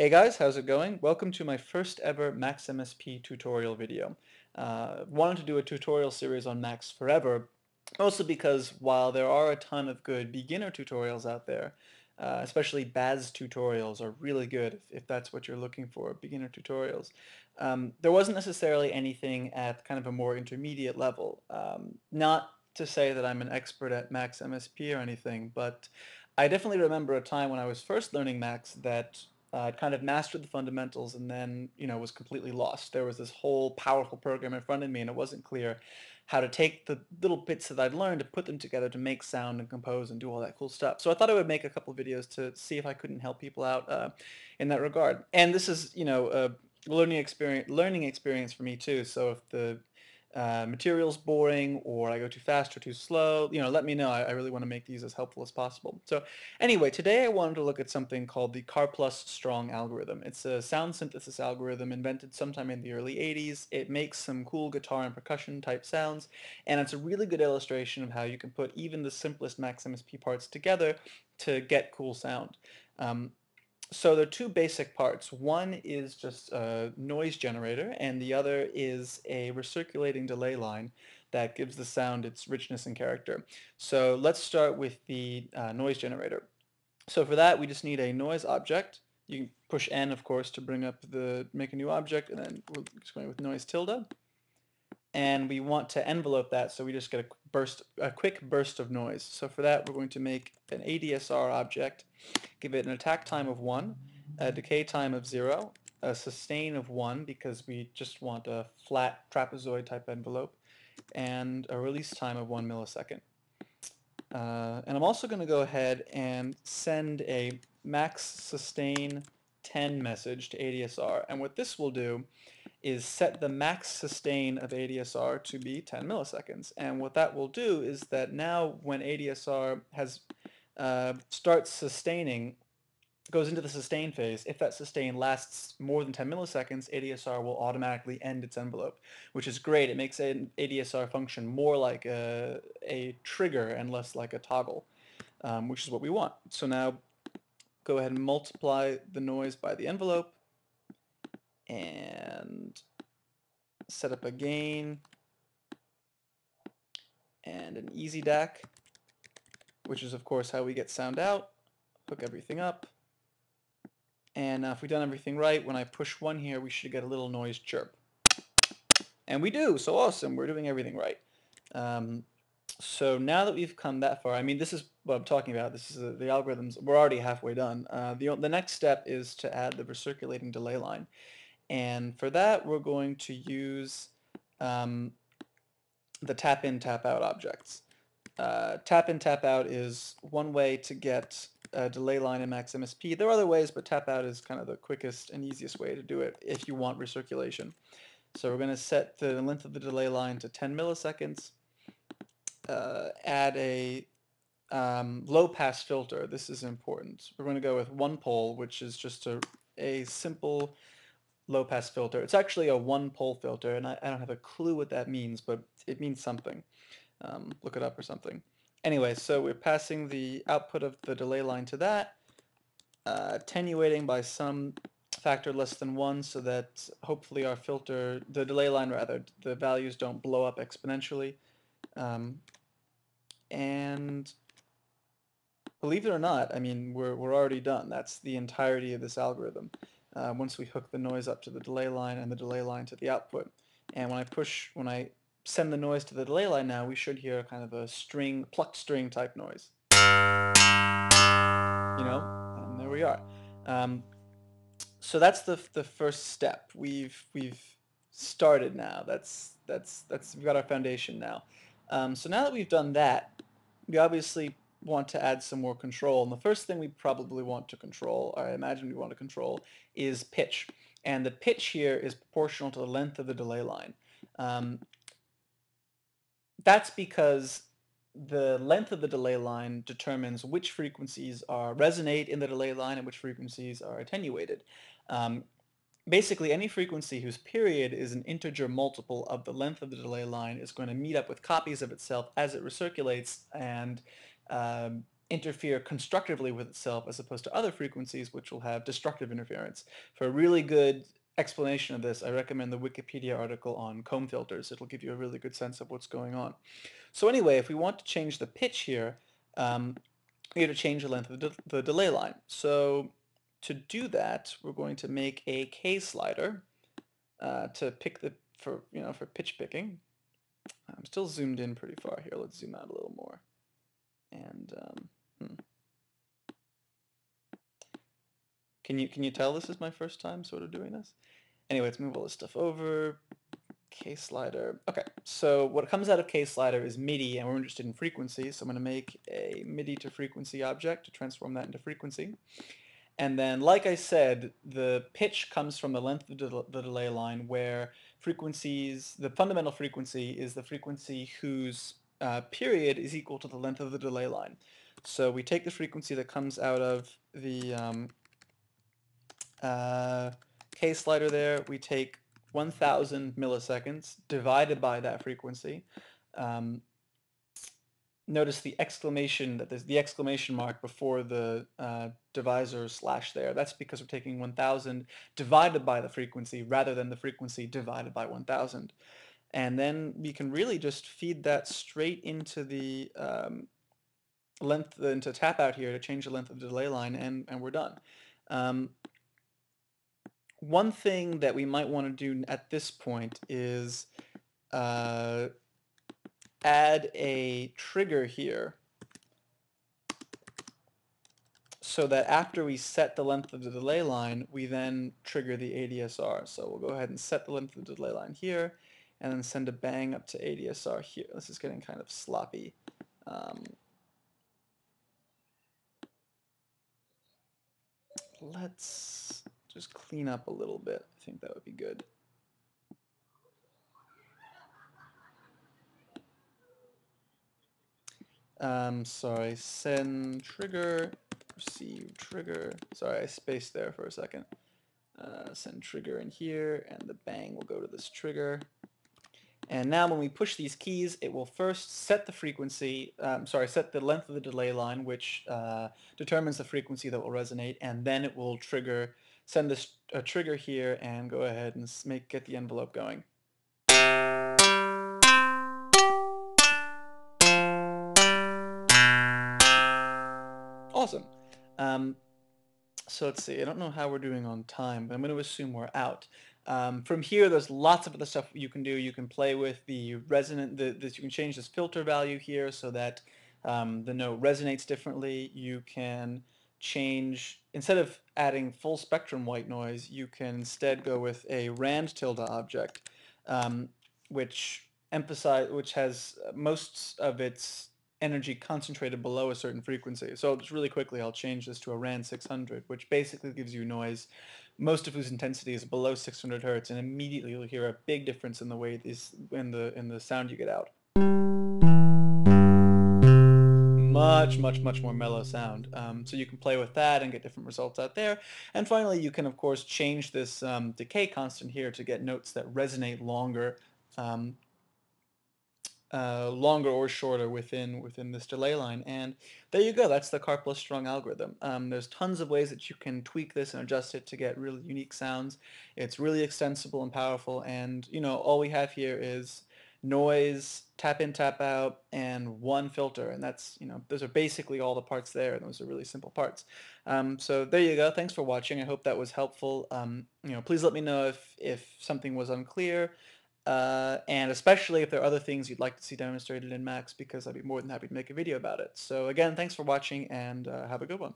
Hey guys, how's it going? Welcome to my first ever Max MSP tutorial video. Uh, wanted to do a tutorial series on Max forever, mostly because while there are a ton of good beginner tutorials out there, uh, especially Baz tutorials are really good if, if, that's what you're looking for, beginner tutorials. Um, there wasn't necessarily anything at kind of a more intermediate level. Um, not to say that I'm an expert at Max MSP or anything, but I definitely remember a time when I was first learning Max that uh, kind of mastered the fundamentals and then, you know, was completely lost. There was this whole powerful program in front of me and it wasn't clear how to take the little bits that I'd learned to put them together to make sound and compose and do all that cool stuff. So I thought I would make a couple videos to see if I couldn't help people out uh, in that regard. And this is, you know, a learning experience, learning experience for me too. So if the uh, material's boring or I go too fast or too slow, you know, let me know. I, I, really want to make these as helpful as possible. So anyway, today I wanted to look at something called the Karplus Strong algorithm. It's a sound synthesis algorithm invented sometime in the early 80s. It makes some cool guitar and percussion type sounds, and it's a really good illustration of how you can put even the simplest Max MSP parts together to get cool sound. Um, so there are two basic parts. One is just a noise generator, and the other is a recirculating delay line that gives the sound its richness and character. So let's start with the uh, noise generator. So for that, we just need a noise object. You can push N, of course, to bring up the make a new object, and then we're just going with noise tilde and we want to envelope that so we just get a burst a quick burst of noise. So for that we're going to make an ADSR object give it an attack time of 1 a decay time of 0 a sustain of 1 because we just want a flat trapezoid type envelope and a release time of 1 millisecond. Uh, and I'm also going to go ahead and send a max sustain 10 message to ADSR and what this will do is set the max sustain of ADSR to be 10 milliseconds. And what that will do is that now when ADSR has uh, starts sustaining, goes into the sustain phase, if that sustain lasts more than 10 milliseconds, ADSR will automatically end its envelope, which is great. It makes an ADSR function more like a, a trigger and less like a toggle, um, which is what we want. So now go ahead and multiply the noise by the envelope, and set up a gain and an easy DAC, which is of course how we get sound out, hook everything up. And now if we've done everything right, when I push one here, we should get a little noise chirp. And we do, so awesome, we're doing everything right. Um, so now that we've come that far, I mean, this is what I'm talking about. This is the, the algorithms. We're already halfway done. Uh, the, the next step is to add the recirculating delay line. And for that, we're going to use um, the tap in, tap out objects. Uh, tap in, tap out is one way to get a delay line in Max MSP. There are other ways, but tap out is kind of the quickest and easiest way to do it if you want recirculation. So we're going to set the length of the delay line to 10 milliseconds. Uh, add a um, low pass filter. This is important. We're going to go with one pole, which is just a, a simple low pass filter. It's actually a one pole filter, and I, I, don't have a clue what that means, but it means something. Um, look it up or something. Anyway, so we're passing the output of the delay line to that, uh, attenuating by some factor less than 1 so that hopefully our filter, the delay line rather, the values don't blow up exponentially. Um, and believe it or not, I mean, we're, we're already done. That's the entirety of this algorithm uh, once we hook the noise up to the delay line and the delay line to the output. And when I push, when I send the noise to the delay line now, we should hear kind of a string, plucked string type noise. You know, and there we are. Um, so that's the the first step. We've we've started now. That's that's that's we've got our foundation now. Um, so now that we've done that, we obviously want to add some more control. And the first thing we probably want to control, or I imagine we want to control, is pitch. And the pitch here is proportional to the length of the delay line. Um, that's because the length of the delay line determines which frequencies are resonate in the delay line and which frequencies are attenuated. Um, basically, any frequency whose period is an integer multiple of the length of the delay line is going to meet up with copies of itself as it recirculates and um, interfere constructively with itself as opposed to other frequencies which will have destructive interference. For a really good explanation of this, I recommend the Wikipedia article on comb filters. It'll give you a really good sense of what's going on. So anyway, if we want to change the pitch here, um, we have to change the length of the, the delay line. So to do that, we're going to make a K slider uh, to pick the for you know for pitch picking. I'm still zoomed in pretty far here. Let's zoom out a little more. And um, hmm. can you can you tell this is my first time sort of doing this? Anyway, let's move all this stuff over. K slider. Okay, so what comes out of K slider is MIDI, and we're interested in frequency. So I'm going to make a MIDI to frequency object to transform that into frequency. And then, like I said, the pitch comes from the length of the delay line where frequencies, the fundamental frequency is the frequency whose uh, period is equal to the length of the delay line. So we take the frequency that comes out of the um, uh, K slider there, we take 1000 milliseconds divided by that frequency. Um, notice the exclamation that there's the exclamation mark before the uh, divisor slash there. That's because we're taking 1000 divided by the frequency rather than the frequency divided by 1000. And then we can really just feed that straight into the um, length, into tap out here to change the length of the delay line and, and we're done. Um, one thing that we might want to do at this point is uh, add a trigger here so that after we set the length of the delay line, we then trigger the ADSR. So we'll go ahead and set the length of the delay line here, and then send a bang up to ADSR here. This is getting kind of sloppy. Um, let's just clean up a little bit. I think that would be good. Um, sorry, send trigger, receive trigger. Sorry, I spaced there for a second. Uh, send trigger in here, and the bang will go to this trigger. And now when we push these keys, it will first set the frequency, um, sorry, set the length of the delay line, which uh, determines the frequency that will resonate, and then it will trigger, send this a trigger here, and go ahead and make get the envelope going. Awesome. Um, so let's see. I don't know how we're doing on time, but I'm going to assume we're out. Um, from here, there's lots of other stuff you can do. You can play with the resonant. The, this, you can change this filter value here so that um, the note resonates differently. You can change instead of adding full spectrum white noise, you can instead go with a rand tilde object, um, which emphasize which has most of its energy concentrated below a certain frequency. So just really quickly, I'll change this to a RAND 600, which basically gives you noise, most of whose intensity is below 600 hertz, and immediately you'll hear a big difference in the way these in the in the sound you get out. Much, much, much more mellow sound. Um, so you can play with that and get different results out there. And finally, you can, of course, change this um, decay constant here to get notes that resonate longer um, uh, longer or shorter within within this delay line. And there you go. That's the Karplus strong algorithm. Um, there's tons of ways that you can tweak this and adjust it to get really unique sounds. It's really extensible and powerful. And you know, all we have here is noise, tap in, tap out, and one filter. And that's, you know, those are basically all the parts there. And those are really simple parts. Um, so there you go. Thanks for watching. I hope that was helpful. Um, you know, please let me know if, if something was unclear. Uh, and especially if there are other things you'd like to see demonstrated in Max, because I'd be more than happy to make a video about it. So again, thanks for watching, and uh, have a good one.